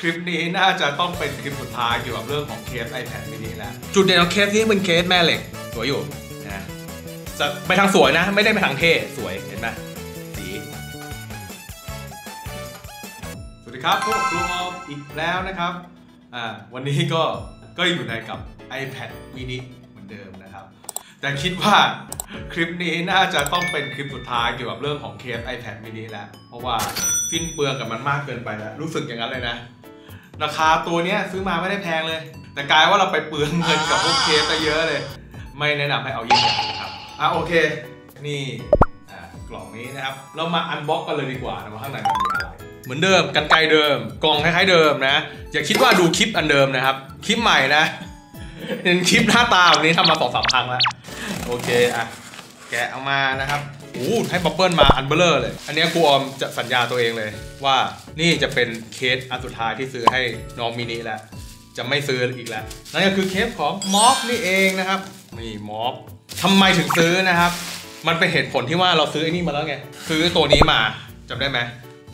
คลิปนี้น่าจะต้องเป็นคลิปสุดท้ายเกี่ยวกับเรื่องของเคส iPad mini แล้วจุดเด่นของเคสนี้เป็นเคสแม่เหล็ก สวยอยู่นะจะไปทางสวยนะ ไม่ได้ไปทางเท่สวยเห็นไหมสีสวัสดีครับพวกครูออมอีกแล้วนะครับอ่าวันนี้ก็ก็อยู่ในกับ iPad mini เหมือนเดิมนะครับ แต่คิดว่าคลิปนี้น่าจะต้องเป็นคลิปสุดท้ายเกี่ยวกับเรื่องของเคส iPad mini แล้ว เพราะว่าสิ้นเปลืองกับมันมากเกินไปแล้ว รู้สึกอย่างนั้นเลยนะ ราคาตัวเนี้ยซื้อมาไม่ได้แพงเลย แต่กลายว่าเราไปเปลืองเงินกับพวกเคสไปเยอะเลย ไม่แนะนำให้เอาเยี่ยงอย่างนะครับอะโอเค นี่กล่องนี้นะครับ เรามา unbox กันเลยดีกว่านะว่าข้างในมันมีอะไร เหมือนเดิมกรรไกรเดิม กล่องคล้ายๆเดิมนะ อย่าคิดว่าดูคลิปอันเดิมนะครับ คลิปใหม่นะเห็นคลิปหน้าตาแบบนี้ทำมาสองสามครั้งแล้ว โอเคอะแกะเอามานะครับ โอ้ให้ bubble มาอันเบ้อเร่อเลย อันนี้ครูออมจะสัญญาตัวเองเลย ว่านี่จะเป็นเคสอันสุดท้ายที่ซื้อให้น้องมินิแล้ว จะไม่ซื้ออีกแล้ว นั่นก็คือเคสของ MOFT นี่เองนะครับนี่ MOFT ทำไมถึงซื้อนะครับ มันเป็นเหตุผลที่ว่าเราซื้อไอ้นี่มาแล้วไง ซื้อตัวนี้มาจำได้ไหม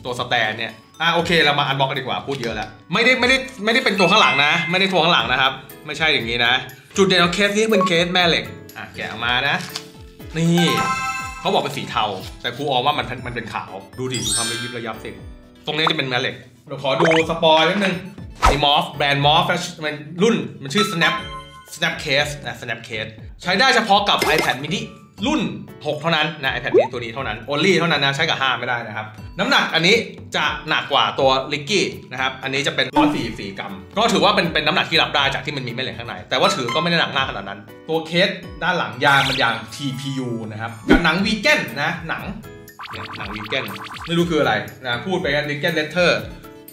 ตัว stand เนี่ยอะโอเคเรามา unbox กันดีกว่าพูดเยอะแล้วไม่ได้ไม่ได้ไม่ได้เป็นตัวข้างหลังนะ ไม่ได้ตัวข้างหลังนะครับ ไม่ใช่อย่างนี้นะ จุดเด่นของเคสนี้เป็นเคสแม่เหล็กอะแกะออกมานะ นี่ เขาบอกเป็นสีเทา แต่ครูออมว่ามันมันเป็นขาว ดูดิดูความระยิบระยับสิตรงนี้จะเป็นแม่เหล็กเดี๋ยวขอดูสเปคนิดนึงไอ้ MOFT แบรนด์ MOFT มันรุ่นมันชื่อ snap snap case นะ snap case ใช้ได้เฉพาะกับ iPad mini รุ่น 6 เท่านั้นนะ iPad mini ตัวนี้เท่านั้น only เท่านั้นนะ ใช้กับ 5 ไม่ได้นะครับ น้ำหนักอันนี้จะหนักกว่าตัวลิกกี้นะครับ อันนี้จะเป็น144 กรัม ก็ถือว่าเป็นเป็นน้ำหนักที่รับได้จากที่มันมีแม่เหล็กข้างใน แต่ว่าถือก็ไม่ได้หนักมากขนาดนั้น ตัวเคสด้านหลังยางมันยาง TPU นะครับ กับหนังวีแกนนะหนังหนังวีแกนไม่รู้คืออะไรนะพูดไปกันวีแกนเลเทอร์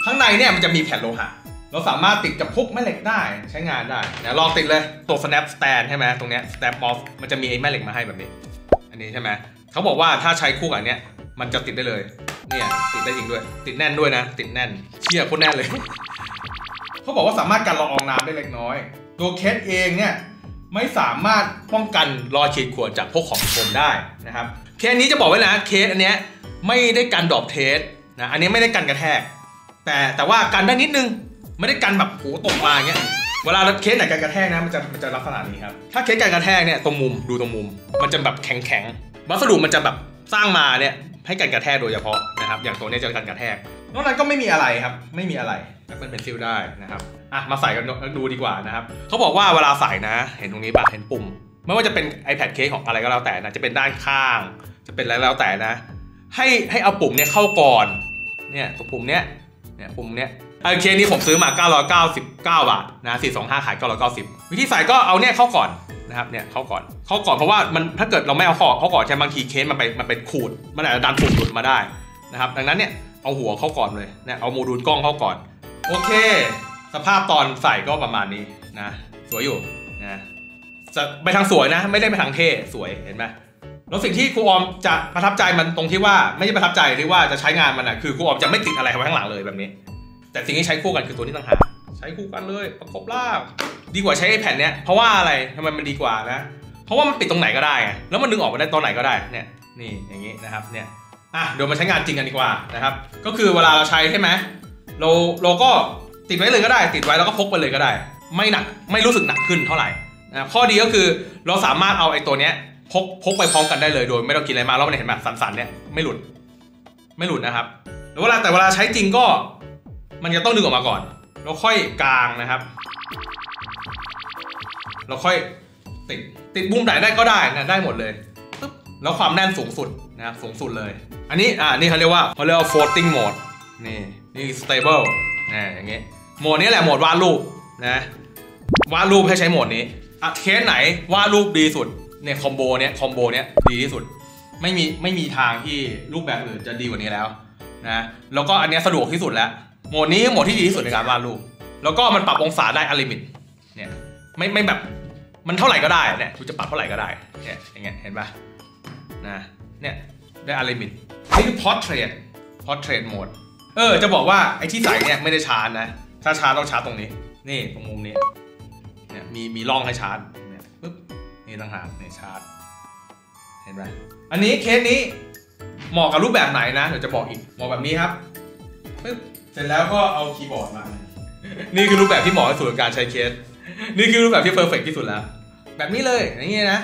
ข้างในเนี่ยมันจะมีแผ่นโลหะ เราสามารถติดกับพวกแม่เหล็กได้ใช้งานได้นะลองติดเลยตัว snap stand ใช่ไหมตรงเนี้ย snap off มันจะมีไอ้แม่เหล็กมาให้แบบนี้ อันนี้ใช่ไหมเขาบอกว่าถ้าใช้คู่กับอันเนี้ยมันจะติดได้เลย เนี่ยติดได้จริงด้วย ติดแน่นด้วยนะ ติดแน่น เชี่ยโคตรแน่นเลย เขาบอกว่าสามารถกันละอองน้ำได้เล็กน้อย ตัวเคสเองเนี่ยไม่สามารถป้องกันรอยขีดข่วนจากพวกของมีคมได้นะครับ เคสนี้จะบอกไว้นะเคสอันเนี้ยไม่ได้กัน drop test นะ อันนี้ไม่ได้กันกระแทก แต่แต่ว่ากันได้นิดนึง ไม่ได้กันแบบโหตกมาอย่างเงี้ยเวลาเคสไหนกันกระแทกนะมันจะมันจะลักษณะนี้ครับถ้าเคสกันกระแทกเนี่ยตรงมุมดูตรงมุม มันจะแบบแข็งแข็งวัสดุมันจะแบบสร้างมาเนี่ยให้กันกระแทกโดยเฉพาะนะครับอย่างตัวนี้จะกันกระแทกนอกนั้นก็ไม่มีอะไรครับ ไม่มีอะไรแเป็นเพนซิลได้นะครับอะมาใส่กันดูดีกว่านะครับเขาบอกว่าเวลาใส่นะ เห็นตรงนี้ปะเห็นปุ่ม ไม่ว่าจะเป็น iPad case ของอะไรก็แล้วแต่นะจะเป็นด้านข้าง จะเป็นอะไรแล้วแต่นะ ให้ให้เอาปุ่มเนี้ยเข้าก่อนเนี่ยตรงปุ่มเนี้ยเนี่ยปุ่มเนี้ย ไอเคนี้ผมซื้อมา 999 บาทนะ425 ขาย 990 วิธีใส่ก็เอาเนี่ยเข้าก่อนนะครับเนี่ยเข้าก่อนเข้าก่อนเพราะว่ามันถ้าเกิดเราไม่เอาข้าเข้าก่อนใช่บางทีเคสมันไปมันเป็นขูดมันอาจจะดันปุ่มหลุดมาได้นะครับดังนั้นเนี่ยเอาหัวเข้าก่อนเลยเนี่ยเอาโมดูลกล้องเข้าก่อน โอเค สภาพตอนใส่ก็ประมาณนี้นะสวยอยู่นะจะไปทางสวยนะ ไม่ได้ไปทางเท่สวยเห็นไหมแล้วสิ่งที่ครูออมจะประทับใจมันตรงที่ว่าไม่ใช่ประทับใจที่ว่าจะใช้งานมันนะคือครูออมจะไม่ติดอะไรไว้ข้างหลังเลยแบบนี้ แต่สิ่งที่ใช้คู่กันคือตัวนี้ต่างหากใช้คู่กันเลยประกบลากดีกว่าใช้ไอ้แผ่นเนี้ยเพราะว่าอะไรทำไมมันดีกว่านะเพราะว่ามันปิดตรงไหนก็ได้ไงแล้วมันดึงออกมาได้ตอนไหนก็ได้เนี่ยนี่อย่างนี้นะครับเนี่ยอะเดี๋ยวมาใช้งานจริงกันดีกว่านะครับ ก็คือเวลาเราใช้ใช่ไหมเราเราก็ติดไว้เลยก็ได้ ติดไว้แล้วก็พกไปเลยก็ได้ ไม่หนักไม่รู้สึกหนักขึ้นเท่าไหร่นะข้อดีก็คือเราสามารถเอาไอ้ตัวเนี้ยพกพกไปพร้อมกันได้เลยโดย ไม่ต้องกินอะไรมาแล้วมันเห็นแบบสันๆเนี่ยไม่หลุด ไม่หลุดนะครับแล้วเวลาแต่เวลาใช้จริงก็ มันจะต้องดึงออกมาก่อน แล้วค่อยกลางนะครับเราค่อยติดติดมุมไหนได้ก็ได้นะได้หมดเลยปึ๊บแล้วความแน่นสูงสุดนะครับสูงสุดเลย อันนี้อ่านี่เขาเรียกว่าเขาเรียกว่า floating mode นี่นี่ stable นะอย่างเงี้ยโหมดนี้แหละโหมดวาดรูปนะวาดรูปให้ใช้โหมดนี้อะเคสไหนวาดรูปดีสุดเนี่ย combo เนี้ย combo เนี้ยดีที่สุดไม่มีไม่มีทางที่รูปแบบอื่นจะดีกว่านี้แล้วนะแล้วก็อันนี้สะดวกที่สุดแล้ว โหมดนี้โหมดที่ดีที่สุดในการวาดรูป แล้วก็มันปรับองศาได้ unlimit เนี่ย ไม่ไม่แบบมันเท่าไหร่ก็ได้ เนี่ยกูจะปรับเท่าไหร่ก็ได้ เนี่ยอย่างเงี้ย เห็นปะนะ เนี่ยได้ unlimit นี่คือ portrait portrait mode เออ จะบอกว่าไอ้ที่ใส่เนี่ยไม่ได้ชาร์จนะ ถ้าชาร์จต้องชาร์จตรงนี้ นี่ตรงมุมนี้ เนี่ยมีมีร่องให้ชาร์จ เนี่ยปึ๊บ นี่ต่างหากเนี่ยชาร์จ เห็นไหมอันนี้เคสนี้เหมาะกับรูปแบบไหนนะ เดี๋ยวจะบอกอีก เหมาะแบบนี้ครับปึ๊บ เสร็จแล้วก็เอาคีย์บอร์ดมา นี่คือรูปแบบที่เหมาะที่สุดกับการใช้เคส นี่คือรูปแบบที่ perfect ที่สุดแล้ว แบบนี้เลยอย่างนี้นะ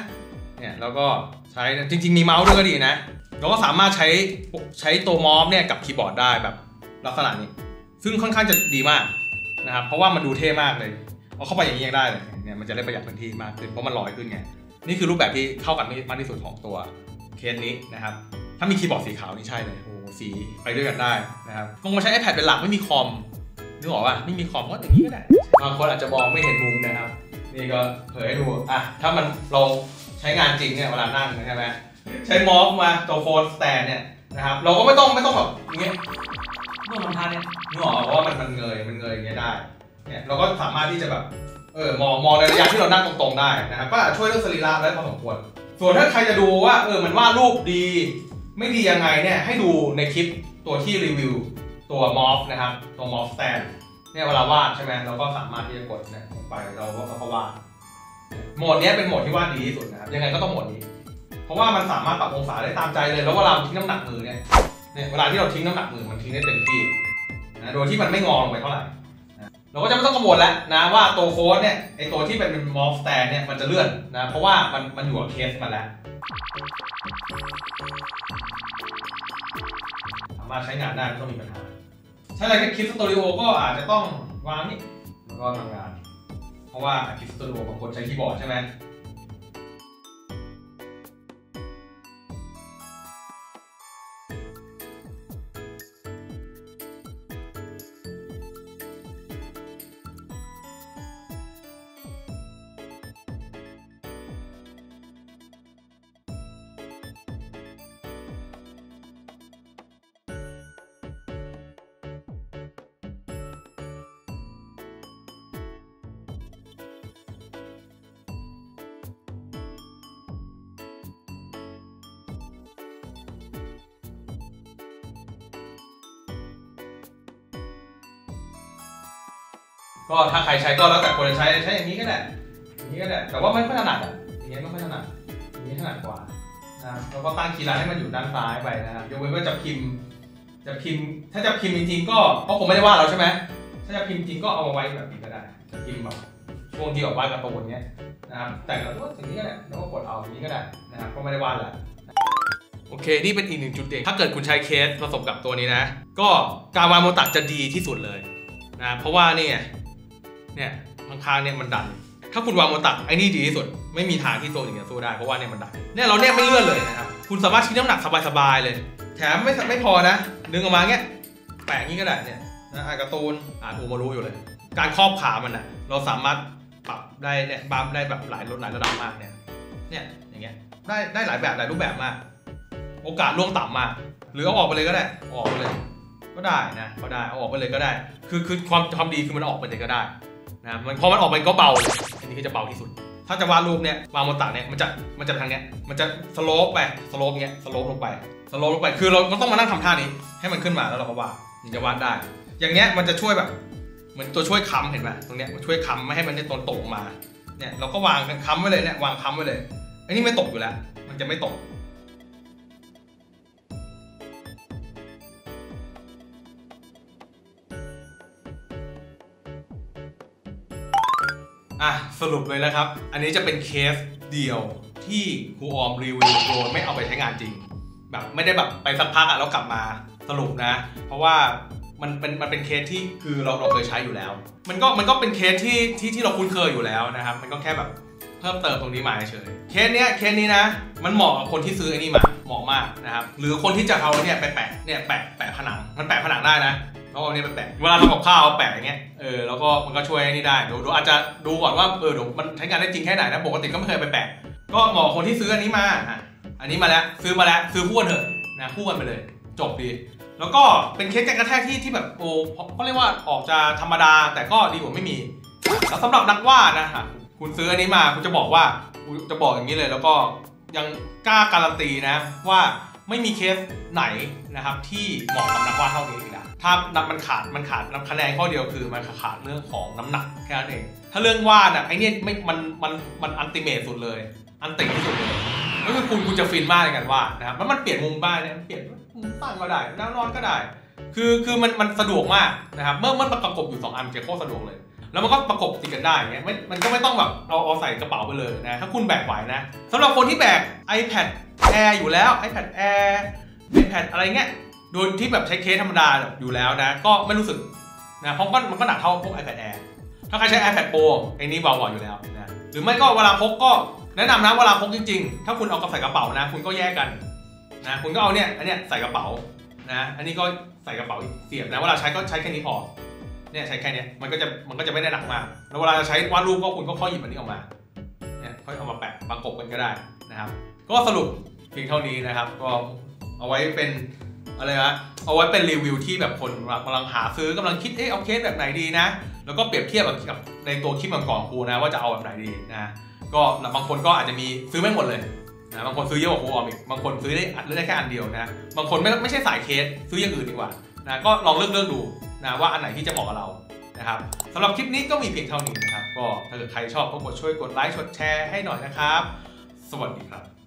เนี่ยแล้วก็ใช้จริง ๆ มีเมาส์ด้วยก็ดีนะเราก็สามารถใช้ใช้ตัว MOFT เนี่ยกับคีย์บอร์ดได้แบบลักษณะนี้ ซึ่งค่อนข้างจะดีมากนะครับ เพราะว่ามันดูเท่มากเลย เอาเข้าไปอย่างนี้ยังได้เลย เนี่ยมันจะได้ประหยัดพื้นที่มากขึ้นเพราะมันลอยขึ้นไง นี่คือรูปแบบที่เข้ากันมากที่สุดของตัวเคสนี้นะครับ ถ้ามีคีย์บอร์ดสีขาวนี่ใช่เลยโอ้โหสีไปด้วยกันได้นะครับคงมาใช้ iPad เป็นหลักไม่มีคอมนึกออกป่ะไม่มีคอมก็อย่างนี้ก็ได้บางคนอาจจะมองไม่เห็นมุมนะครับ นี่ก็เผยให้ดูอะถ้ามันลองใช้งานจริงเนี่ยเวลานั่งใช่ไหมใช้ MOFT มาตัว phone stand เนี่ยนะครับเราก็ไม่ต้องไม่ต้องแบบเงี้ยเมื่อมันทานเนี่ยนึกออกเพราะว่ามันมันเงยมันเงยอย่างเงี้ยได้เนี่ยเราก็สามารถที่จะแบบเออมองมองในระยะที่เรานั่งตรงๆได้นะครับก็ช่วยเรื่องสรีระได้พอสมควรส่วนถ้าใครจะดูว่าเออมันวาดรูปดี ไม่ดียังไงเนี่ยให้ดูในคลิปตัวที่รีวิวตัว MOFT นะครับตัว MOFT stand เนี่ยเวลาวาดใช่ไหมเราก็สามารถที่จะกดเนี่ยลงไปเราก็ก็วาดโหมดนี้เป็นโหมดที่วาดดีที่สุดนะครับยังไงก็ต้องโหมดนี้ เพราะว่ามันสามารถปรับองศาได้ตามใจเลย แล้วเวลาทิ้งน้ำหนักมือเนี่ยเนี่ยเวลาที่เราทิ้งน้ำหนักมือมันทิ้งได้เต็มที่นะโดยที่มันไม่งอลงไปเท่าไหร่เราก็จะไม่ต้องกังวลแล้วนะว่าตัวโค้ดเนี่ยไอตัวที่เป็น MOFT stand เนี่ยมันจะเลื่อนนะเพราะว่ามันมันอยู่กับเคสมันแล้วสามารถใช้งานได้ไม่ต้องมีปัญหา ถ้าอะไรกับ Clip Studio ก็อาจจะต้องวางนี่แล้วก็ทำงาน เพราะว่าคิดสตูดิโอบางคนใช้คีย์บอร์ดใช่ไหม ก็ถ้าใครใช้ก็แล้วแต่คนจะใช้ใช้อย่างนี้ก็ได้อย่างนี้ก็ได้แต่ว่าไม่ค่อยถนัดอะอย่างเงี้ยไม่ค่อยถนัดอย่างนี้ถนัดกว่านะแล้วก็ตั้งคีย์ลัดให้มันอยู่ด้านซ้ายไปนะครับยกเว้นว่าจะพิมพ์จะพิมพ์ ถ้าจะพิมพ์จริงๆก็เพราะผมไม่ได้วาดเราใช่ไหมถ้าจะพิมพ์จริงก็เอามาไว้แบบนี้ก็ได้จะพิมพ์แบบช่วงที่ออกวาดการ์ตูนเนี้ยนะครับแต่งแล้วก็อย่างนี้ก็ได้แล้วก็กดเอาอย่างนี้ก็ได้นะครับก็ไม่ได้วาดแหละโอเค นี่เป็นอีกหนึ่งจุดเด่นถ้าเกิดคุณใช้เคสผสมกับตัวนี้นะ ก็การวางโมตักจะดีที่สุดเลยนะ เพราะว่านี่ เนี่ยข้างๆเนี่ยมันดัน ถ้าคุณวางบนตักไอ้นี่ดีที่สุด ไม่มีทางที่โซนอย่างเงี้ยสู้ได้เพราะว่าเนี่ยมันดันเนี่ยเราเนี่ยไม่เลื่อนเลยนะครับคุณสามารถทิ้น้ำหนักสบายๆเลย แถมไม่ไม่พอนะ ดึงออกมาเงี้ยแปะงี้ก็ได้เนี่ยนะอ่านการ์ตูนอ่านอูมารู้อยู่เลย การครอบขามันอะเราสามารถปรับได้เนี่ยบัมได้แบบหลายลดหลายระดับมากเนี่ยเนี่ยอย่างเงี้ยได้ได้หลายแบบหลายรูปแบบมาก โอกาสร่วงต่ำมากหรือเอาออกไปเลยก็ได้ออกไปเลย ก็ได้นะก็ได้เอาออกไปเลยก็ได้ คือคือความความดีคือมันออกไปเลยก็ได้ นะมันพอมันออกไปก็เบา อันนี้ก็จะเบาที่สุด ถ้าจะวาดรูปเนี่ยวางบนตักเนี่ยมันจะมันจะทางเนี้ยมันจะ slope ไป slope เงี้ย slope ลงไป slope ลงไปคือเราต้องมานั่งทำท่านี้ ให้มันขึ้นมาแล้วเราก็วาดถึงจะวาดได้ อย่างเงี้ยมันจะช่วยแบบเหมือนตัวช่วยค้ำเห็นไหมตรงเนี้ยมันช่วยค้ำไม่ให้มันเนี่ยตรงตกมาเนี่ยเราก็วางค้ำไว้เลยเนี่ยวางค้ำไว้เลยอันนี้ไม่ตกอยู่แล้ว มันจะไม่ตก สรุปเลยนะครับ อันนี้จะเป็นเคสเดียวที่ครูออมรีวิวโดยไม่เอาไปใช้งานจริง แบบไม่ได้แบบไปสักพักอะแล้วกลับมาสรุปนะ เพราะว่ามันเป็นมันเป็นเคสที่คือเราเราเคยใช้อยู่แล้ว มันก็มันก็เป็นเคสที่ที่ที่เราคุ้นเคยอยู่แล้วนะครับ มันก็แค่แบบเพิ่มเติมตรงนี้มาเฉยเคสเนี้ยเคสนี้นะ มันเหมาะกับคนที่ซื้อไอ้นี่มาเหมาะมากนะครับ หรือคนที่จะเอาเนี่ยไปแปะเนี่ยแปะแปะผนังมันแปะผนังได้นะ เอาเนี่ยไปแปะเวลาทำกับข้าวเอาแปะอย่างเงี้ยเออแล้วก็มันก็ช่วยนี่ได้เดี๋ยวเดี๋ยวอาจจะดูก่อนว่าเออเดี๋ยวมันใช้งานได้จริงแค่ไหนนะปกติก็ไม่เคยไปแปะ ก็เหมาะกับคนที่ซื้ออันนี้มาอะอันนี้มาแล้วซื้อมาแล้วซื้อคู่กันเถอะนะคู่กันไปเลย จบดี แล้วก็เป็นเคสการกระแทกที่ที่แบบโอ้เขาเรียกว่าออกจะธรรมดาแต่ก็ดีกว่าไม่มี แล้วสำหรับนักวาดนะฮะคุณซื้ออันนี้มาคุณจะบอกว่าคุณจะบอกอย่างนี้เลย แล้วก็ยังกล้าการันตีนะว่า ไม่มีเคสไหนนะครับที่เหมาะกับนักวาดเท่านี้อีกแล้วถ้านับมันขาดมันขาดคะแนนข้อเดียวคือมันขาดเรื่องของน้ำหนักแค่นั้นเองถ้าเรื่องวาดอะไอเนี้ยไม่มันมันมันอันติเมทสุดเลย อันติที่สุดเลยก็คือคุณคุณจะฟินมากในการวาดนะครับแล้วมันเปลี่ยนมุมบ้านเนี่ยมันเปลี่ยนมุมตั้งก็ได้แนวนอนก็ได้ คือคือมันมันสะดวกมากนะครับเมื่อมันประกบอยู่2อันจะโคตรสะดวกเลย แล้วมันก็ประกบติดกันได้เงี้ยไม่มันก็ไม่ต้องแบบเอาเอาใส่กระเป๋าไปเลยนะถ้าคุณแบกไหวนะสำหรับคนที่แบก iPad Air อยู่แล้ว iPad Air iPad อะไรเงี้ยโดยที่แบบใช้เคสธรรมดาอยู่แล้วนะ ก็ไม่รู้สึกนะเพราะมันมันก็หนักเท่าพวก iPad Air ถ้าใครใช้ iPad Pro ไอ้นี้เบากว่าอยู่แล้วนะหรือไม่ก็เวลาพกก็แนะนำนะเวลาพกจริง ๆ ถ้าคุณเอากระใส่กระเป๋านะ คุณก็แยกกันนะคุณก็เอาเนี่ยอันเนี้ยใส่กระเป๋านะอันนี้ก็ใส่กระเป๋าเสียบนะเวลาใช้ก็ใช้แค่นี้พอ เนี่ยใช้แค่เนี้ยมันก็จะมันก็จะไม่ได้หนักมากแล้วเวลาจะใช้วาดรูปก็คุณก็ค่อยหยิบอันนี้ออกมาเนี่ยค่อยเอามาแปะประกบกันก็ได้นะครับ ก็สรุปเพียงเท่านี้นะครับ ก็เอาไว้เป็นอะไรนะเอาไว้เป็นรีวิวที่แบบคนกำลังหาซื้อกำลังคิดเอ๊ะเอาเคสแบบไหนดีนะ แล้วก็เปรียบเทียบกับในตัวคลิปก่อนๆครูนะว่าจะเอาแบบไหนดีนะก็บางคนก็อาจจะมีซื้อไม่หมดเลยนะบางคนซื้อเยอะกว่าครูออมอีกบางคนซื้อได้อัดได้แค่อันเดียวนะ บางคนไม่ไม่ใช่สายเคสซื้ออย่างอื่นดีกว่านะก็ลองเลือกเลือกดู นะว่าอันไหนที่จะเหมาะกับเรานะครับสำหรับคลิปนี้ก็มีเพียงเท่านี้นะครับ ก็ถ้าเกิดใครชอบก็กดช่วยกดไลค์กดแชร์ให้หน่อยนะครับ สวัสดีครับ